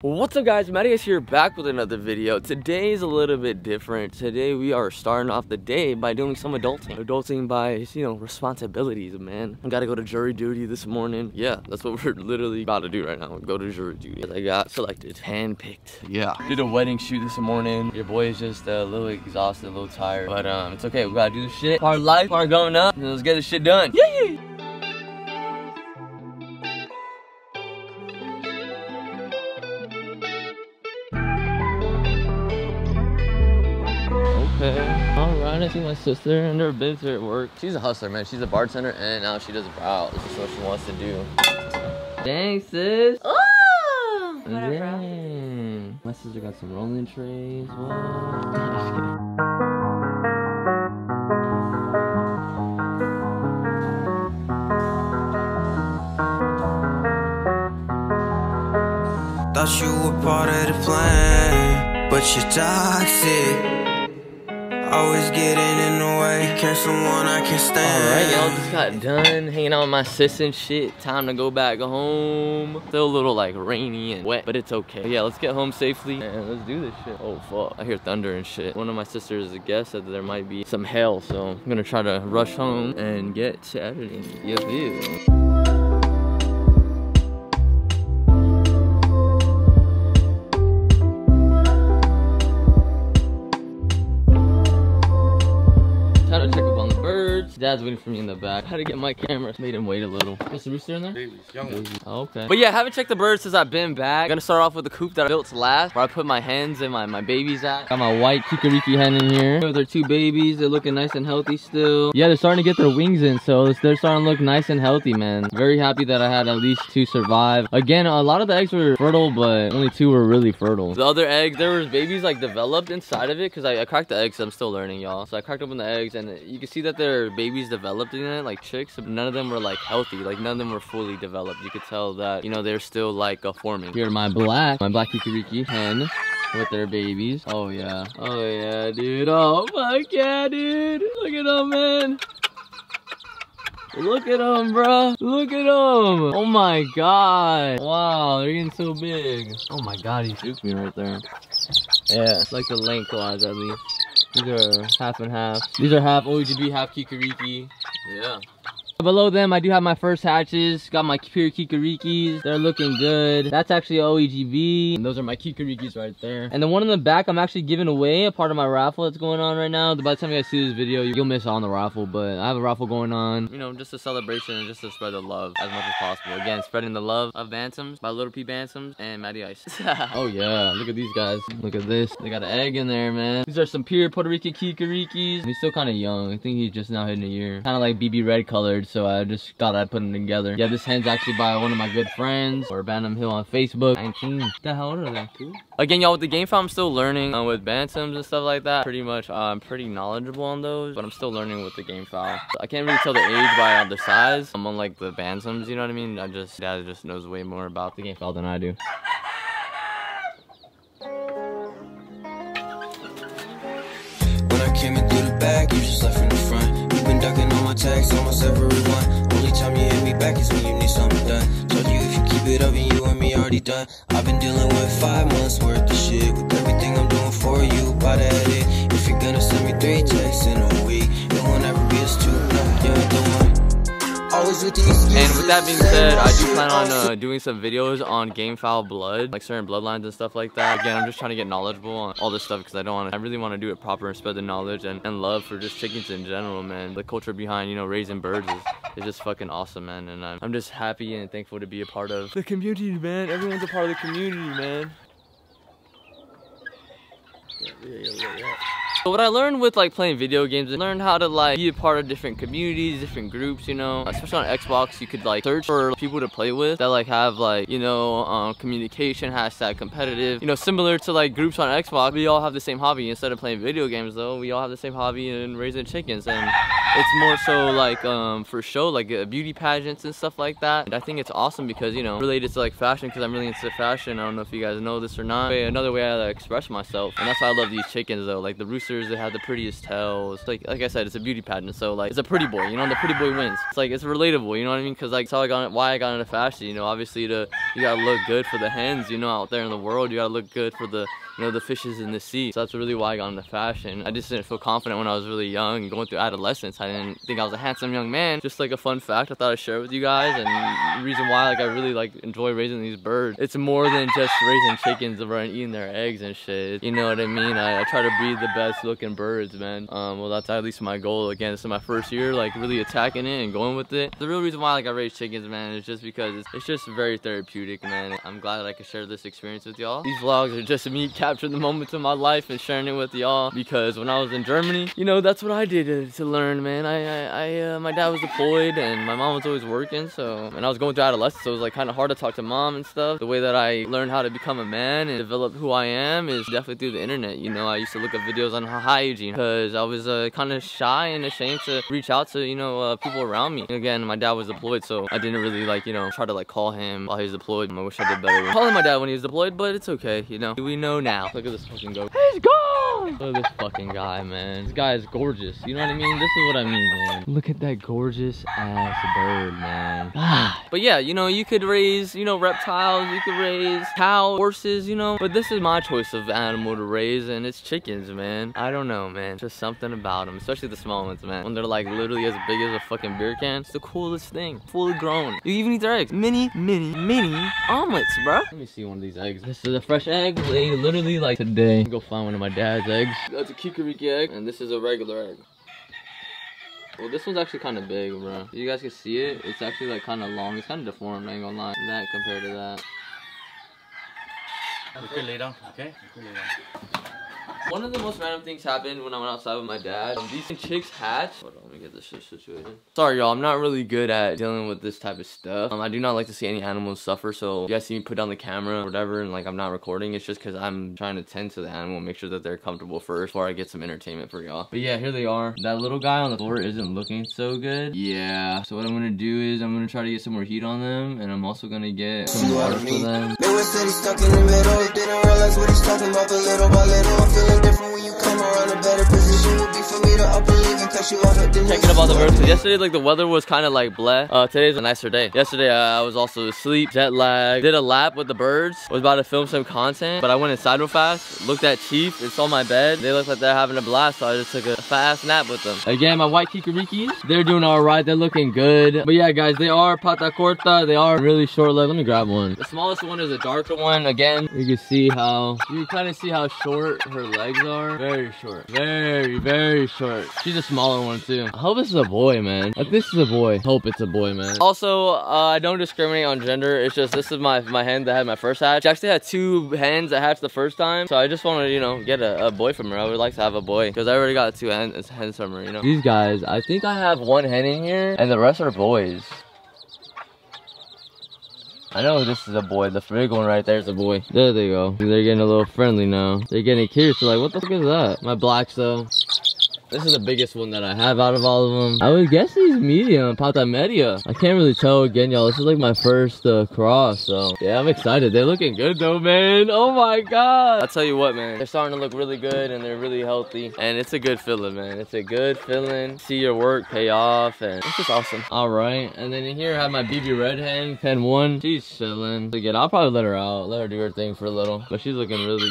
What's up guys, Mattie Ice here back with another video. Today is a little bit different. Today we are starting off the day by doing some adulting. Adulting by, you know, responsibilities, man. I gotta go to jury duty this morning. Yeah, that's what we're literally about to do right now. Go to jury duty. I got selected, handpicked. Yeah. Did a wedding shoot this morning. Your boy is just a little exhausted, a little tired. But um, it's okay, we gotta do this shit. Our life, our going up. Let's get this shit done. Yeah! Okay. Alright, I see my sister and her bits are at work. She's a hustler, man. She's a bartender and now she does brows. This is what she wants to do. Thanks, sis. Oh! Whatever. Dang. My sister got some rolling trays. What? Just kidding. Thought you were part of the plan, but you're toxic. Always getting in the way. Can't someone I can stand. Alright, y'all just got done hanging out with my sis and shit. Time to go back home. Still a little like rainy and wet, but it's okay. But yeah, let's get home safely and let's do this shit. Oh fuck, I hear thunder and shit. One of my sisters, a guest, said that there might be some hail, so I'm gonna try to rush home and get to editing. Yeah, Dad's waiting for me in the back. I Had to get my camera. Made him wait a little. Is the rooster in there? Babies, young ones. Oh, okay. But yeah, haven't checked the birds since I've been back. I'm Gonna start off with the coop that I built last, where I put my hens and my, my babies at. Got my white kikiriki hen in here with their two babies. They're looking nice and healthy still. Yeah, they're starting to get their wings in, so they're starting to look nice and healthy, man. Very happy that I had at least two survive. Again, a lot of the eggs were fertile, but only two were really fertile. The other eggs, there was babies like developed inside of it, because I, I cracked the eggs, I'm still learning, y'all. So I cracked open the eggs, and you can see that there are babies developed in it, like chicks, but none of them were like healthy. Like none of them were fully developed. You could tell that, you know, they're still like uh, forming. Here my black, my black kikiriki hen with their babies. Oh yeah. Oh yeah, dude. Oh fuck yeah, dude. Look at them, man. Look at them, bro. Look at them. Oh my god. Wow, they're getting so big. Oh my god, he shoots me right there. Yeah, it's like the lengthwise at least. These are half and half. These are half oh, OGB, half Kikiriki. Yeah. Below them, I do have my first hatches. Got my pure Kikirikis. They're looking good. That's actually OEGB. And those are my Kikirikis right there. And the one in the back, I'm actually giving away a part of my raffle that's going on right now. By the time you guys see this video, you'll miss out on the raffle. But I have a raffle going on. You know, just a celebration and just to spread the love as much as possible. Again, spreading the love of Bantams by Little P Bantams and Mattie Ice. oh yeah, look at these guys. Look at this. They got an egg in there, man. These are some pure Puerto Rican Kikirikis. He's still kind of young. I think he's just now hitting a year. Kind of like BB red colored so I just thought I'd put them together. Yeah, this hen's actually by one of my good friends, or Bantam Hill on Facebook. 19. The hell are they? Two? Again, y'all, with the gamefowl, I'm still learning uh, with bantams and stuff like that. Pretty much, uh, I'm pretty knowledgeable on those, but I'm still learning with the gamefowl. I can't really tell the age by uh, the size. I'm on like the bantams, you know what I mean? I just, dad just knows way more about the gamefowl than I do. When I came in through the back, you just left texts, almost everyone. Only time you hit me back is when you need something done. Told you if you keep it up and you and me already done. I've been dealing with five months worth of shit. With everything I'm doing for you, by that it. If you're gonna send me three texts in a week, it won't ever be as two. No, yeah, don't want. And with that being said, I do plan on uh, doing some videos on gamefowl blood, like certain bloodlines and stuff like that. Again, I'm just trying to get knowledgeable on all this stuff because I don't want to, I really want to do it proper and spread the knowledge and, and love for just chickens in general, man. The culture behind, you know, raising birds is, is just fucking awesome, man. And I'm, I'm just happy and thankful to be a part of the community, man. Everyone's a part of the community, man. Yeah, yeah, yeah, So what I learned with like playing video games, I learned how to like be a part of different communities, different groups, you know. Especially on Xbox, you could like search for people to play with that like have like, you know, um, communication, hashtag competitive. You know, similar to like groups on Xbox, we all have the same hobby. Instead of playing video games though, we all have the same hobby in raising chickens. And it's more so like um, for show, like uh, beauty pageants and stuff like that. And I think it's awesome because, you know, related to like fashion because I'm really into fashion. I don't know if you guys know this or not. But another way I like, express myself. And that's why I love these chickens though. Like the rooster roosters, they have the prettiest tails. Like like I said, it's a beauty pageant, so like it's a pretty boy, you know, the pretty boy wins. It's like it's relatable, you know what I mean? Cause like it's how I got why I got into fashion, you know, obviously to you gotta look good for the hens, you know, out there in the world, you gotta look good for the you know, the fishes in the sea. So that's really why I got into fashion. I just didn't feel confident when I was really young and going through adolescence. I didn't think I was a handsome young man. Just like a fun fact I thought I'd share with you guys and the reason why like I really like enjoy raising these birds. It's more than just raising chickens and eating their eggs and shit. You know what I mean? I, I try to breed the best looking birds, man. Um, well, that's at least my goal. Again, this is my first year, like really attacking it and going with it. The real reason why like I raise chickens, man, is just because it's, it's just very therapeutic, man. I'm glad that I could share this experience with y'all. These vlogs are just me capturing the moments of my life and sharing it with y'all because when I was in Germany, you know, that's what I did to, to learn, man. I, I, I uh, my dad was deployed and my mom was always working, so, and I was going through adolescence, so it was like kind of hard to talk to mom and stuff. The way that I learned how to become a man and develop who I am is definitely through the internet. You know, I used to look up videos on hygiene because I was uh, kind of shy and ashamed to reach out to, you know, uh, people around me. again, my dad was deployed, so I didn't really like, you know, try to like call him while he was deployed. I wish I did better calling my dad when he was deployed, but it's okay, you know. We know now. Look at this fucking goat. He's gone! Look at this fucking guy, man. This guy is gorgeous. You know what I mean? This is what I mean, man. Look at that gorgeous ass bird, man. Ah. but yeah, you know, you could raise, you know, reptiles. You could raise cows, horses, you know. But this is my choice of animal to raise, and it's chickens, man. I don't know, man. Just something about them, especially the small ones, man. When they're like literally as big as a fucking beer can. It's the coolest thing. Fully grown. You even eat their eggs. Mini, mini, mini omelets, bro. Let me see one of these eggs. This is a fresh egg laid literally like today. Go find one of my dad's eggs. That's a kikiriki egg, and this is a regular egg. Well, this one's actually kind of big, bro. You guys can see it. It's actually like kind of long. It's kind of deformed, I ain't gonna lie. That compared to that. You can lay down, okay? You can lay down. One of the most random things happened when I went outside with my dad. Um, these chicks hatched. Hold on, let me get this shit situated. Sorry, y'all. I'm not really good at dealing with this type of stuff. Um, I do not like to see any animals suffer. So you guys see me put down the camera or whatever and like I'm not recording. It's just because I'm trying to tend to the animal, make sure that they're comfortable first before I get some entertainment for y'all. But yeah, here they are. That little guy on the floor isn't looking so good. Yeah. So what I'm gonna do is I'm gonna try to get some more heat on them and I'm also gonna get some water for them. When you come Checking about the birds. Yesterday, like the weather was kind of like bleh. Uh, today's a nicer day. Yesterday, uh, I was also asleep, jet lag. Did a lap with the birds. Was about to film some content, but I went inside real fast. Looked at Chief. It's on my bed. They look like they're having a blast, so I just took a fast nap with them. Again, my white kikirikis. They're doing all right. They're looking good. But yeah, guys, they are pata corta. They are really short leg. Let me grab one. The smallest one is a darker one. Again, you can see how you kind of see how short her legs are. Very short. Very, very short. She's a smaller one too. I hope this is a boy, man. If this is a boy, hope it's a boy, man. Also, uh, I don't discriminate on gender. It's just this is my my hen that had my first hatch. She actually had two hens that hatched the first time. So I just want to, you know, get a, a, boy from her. I would like to have a boy because I already got two hens, hens from her, you know. These guys, I think I have one hen in here and the rest are boys. I know this is a boy. The big one right there is a boy. There they go. They're getting a little friendly now. They're getting curious. They're like, what the fuck is that? My blacks though. This is the biggest one that I have out of all of them. I would guess he's medium, Pata Media. I can't really tell again, y'all. This is like my first uh, cross, so yeah, I'm excited. They're looking good though, man. Oh my God. I'll tell you what, man. They're starting to look really good and they're really healthy. And it's a good feeling, man. It's a good feeling. See your work pay off and it's just awesome. All right. And then in here I have my BB Red Hen, Pen 1. She's chilling. Again, I'll probably let her out. Let her do her thing for a little. But she's looking really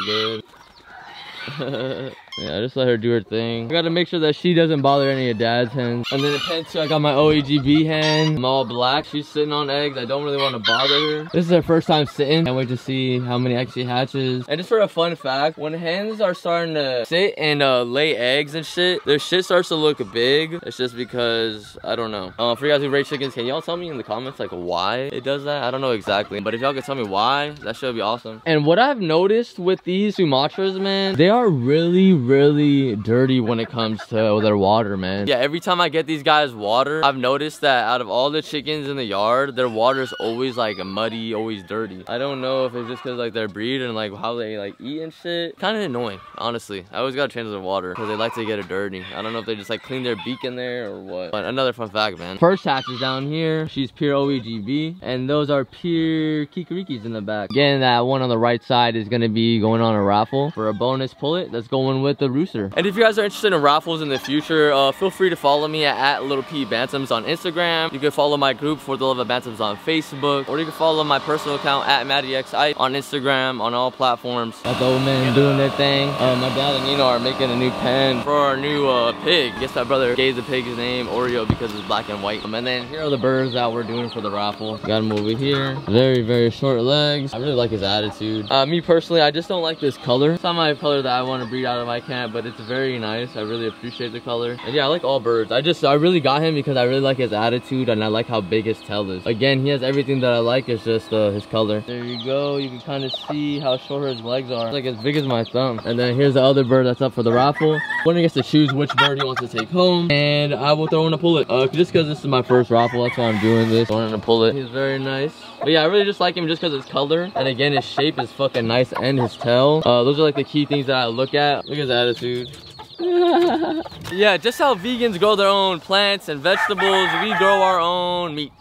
good. Yeah, just let her do her thing. I gotta make sure that she doesn't bother any of dad's hens. And then the pen two, I got my OEGB hen. I'm all black. She's sitting on eggs. I don't really want to bother her. This is her first time sitting. Can't wait to see how many eggs she hatches. And just for a fun fact, when hens are starting to sit and uh, lay eggs and shit, their shit starts to look big. It's just because, I don't know. Uh, for you guys who raise chickens, can y'all tell me in the comments like why it does that? I don't know exactly. But if y'all can tell me why, that should be awesome. And what I've noticed with these Sumatras, man, they are really, really dirty when it comes to their water, man. Yeah, every time I get these guys water, I've noticed that out of all the chickens in the yard, their water is always like muddy, always dirty. I don't know if it's just because like their breed and like how they like eat and shit. Kind of annoying, honestly. I always gotta change their water because they like to get it dirty. I don't know if they just like clean their beak in there or what. But another fun fact, man. First hatch is down here. She's pure OEGB. And those are pure Kikirikis in the back. Again, that one on the right side is gonna be going on a raffle for a bonus pull pullet that's going with the rooster. And if you guys are interested in raffles in the future, uh, feel free to follow me at, at Little P Bantams on Instagram. You can follow my group for the love of Bantams on Facebook, or you can follow my personal account at mattiexice on Instagram on all platforms. Got the old man doing their thing. Uh, my dad and Nino are making a new pen for our new uh, pig. I guess my brother gave the pig his name Oreo because it's black and white. Um, and then here are the birds that we're doing for the raffle. Got him over here. Very, very short legs. I really like his attitude. Uh, me personally, I just don't like this color. It's not my color that I want to breed out of my camp, but it's very nice. I really appreciate the color. And yeah, I like all birds. I just, I really got him because I really like his attitude and I like how big his tail is. Again, he has everything that I like. It's just uh, his color. There you go. You can kind of see how short his legs are. It's like as big as my thumb. And then here's the other bird that's up for the raffle. Winner gets to choose which bird he wants to take home. And I will throw in a pullet. Uh, just because this is my first raffle, that's why I'm doing this. I Throwing in a pullet. He's very nice. But yeah, I really just like him just because his color. And again, his shape is fucking nice and his tail. Uh, those are like the key things that I look at. Look at his attitude. yeah, just how vegans grow their own plants and vegetables, we grow our own meat.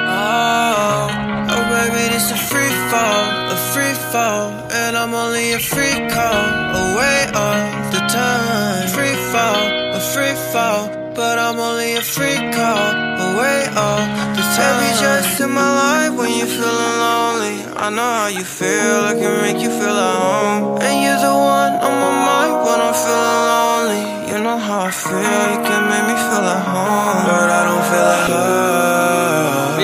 Oh, oh baby, a free fall, a free fall, and I'm only a free call away all the time. Free fall, a free fall, but I'm only a free call away all the time. Baby, just in my life when you're feeling lonely. I know how you feel, I can make you feel at home. And you're the one on my mind when I'm feeling lonely. You know how I feel, you can make me feel at home, but I don't feel at home.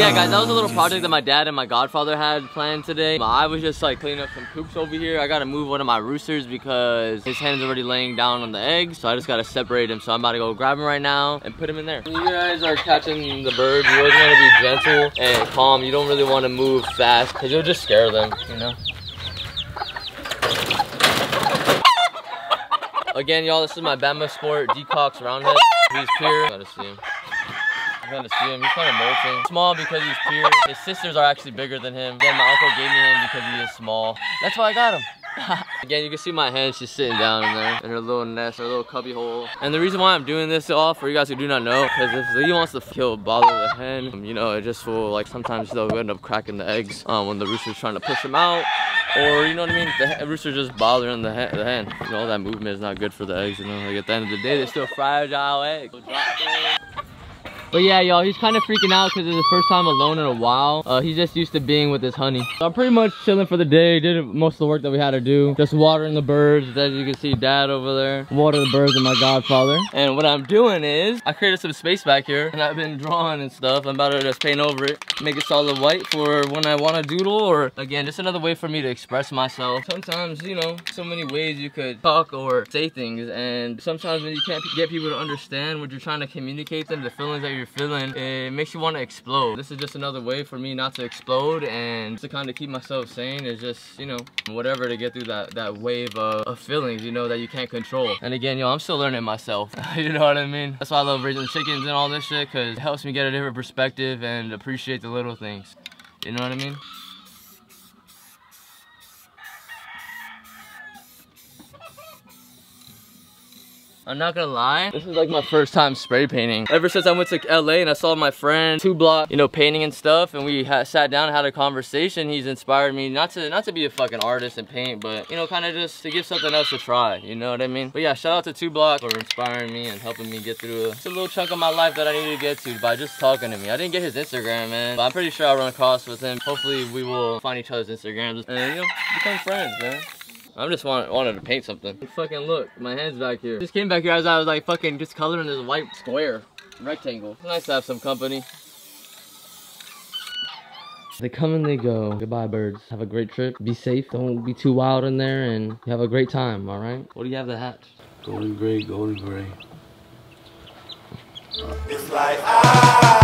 Yeah, guys, that was a little um, project that my dad and my godfather had planned today. I was just like cleaning up some coops over here. I gotta move one of my roosters because his hen's already laying down on the eggs. So I just gotta separate him. So I'm about to go grab him right now and put him in there. When you guys are catching the birds, you always wanna be gentle and calm. You don't really wanna move fast because you'll just scare them, you know? Again, y'all, this is my Bama Sport Decox Roundhead. He's pure. Gotta see him. You gotta see him. He's kind of molting. Small because he's pure. His sisters are actually bigger than him. Then my uncle gave me him because he is small. That's why I got him. Again, you can see my hen, she's sitting down in there in her little nest, her little cubby hole. And the reason why I'm doing this all, for you guys who do not know, because if he wants to kill, bother the hen, you know, it just will, like, sometimes they'll end up cracking the eggs um, when the rooster's trying to push them out. Or, you know what I mean, the rooster's just bothering the hen, the hen. You know, all that movement is not good for the eggs, you know. Like, at the end of the day, they're still fragile eggs. But yeah, y'all, he's kind of freaking out because it's his first time alone in a while. Uh, he's just used to being with his honey. So I'm pretty much chilling for the day. Did most of the work that we had to do. Just watering the birds. As you can see, dad over there. Water the birds and my godfather. And what I'm doing is, I created some space back here. And I've been drawing and stuff. I'm about to just paint over it. Make it solid white for when I want to doodle. Or, again, just another way for me to express myself. Sometimes, you know, so many ways you could talk or say things. And sometimes when you can't get people to understand what you're trying to communicate them, the feelings that you're feeling, it makes you want to explode. This is just another way for me not to explode and to kind of keep myself sane is just, you know, whatever to get through that, that wave of, of feelings, you know, that you can't control. And again, yo, I'm still learning myself. you know what I mean? That's why I love raising chickens and all this shit because it helps me get a different perspective and appreciate the little things. You know what I mean? I'm not gonna lie, this is like my first time spray painting. Ever since I went to LA and I saw my friend two block, you know, painting and stuff, and we sat down and had a conversation, he's inspired me not to not to be a fucking artist and paint, but you know, kind of just to give something else a try. You know what I mean? But yeah, shout out to Two Block for inspiring me and helping me get through a, a little chunk of my life that I needed to get to by just talking to me. I didn't get his Instagram, man, but I'm pretty sure I'll run across with him. Hopefully, we will find each other's Instagrams and you know, become friends, man. I'm just want, wanted to paint something. Fucking look, my hand's back here. Just came back here as I was like fucking just coloring this white square rectangle. It's nice to have some company. They come and they go. Goodbye, birds. Have a great trip. Be safe. Don't be too wild in there and have a great time, all right? What do you have to hatch? Golden gray, golden gray. It's like I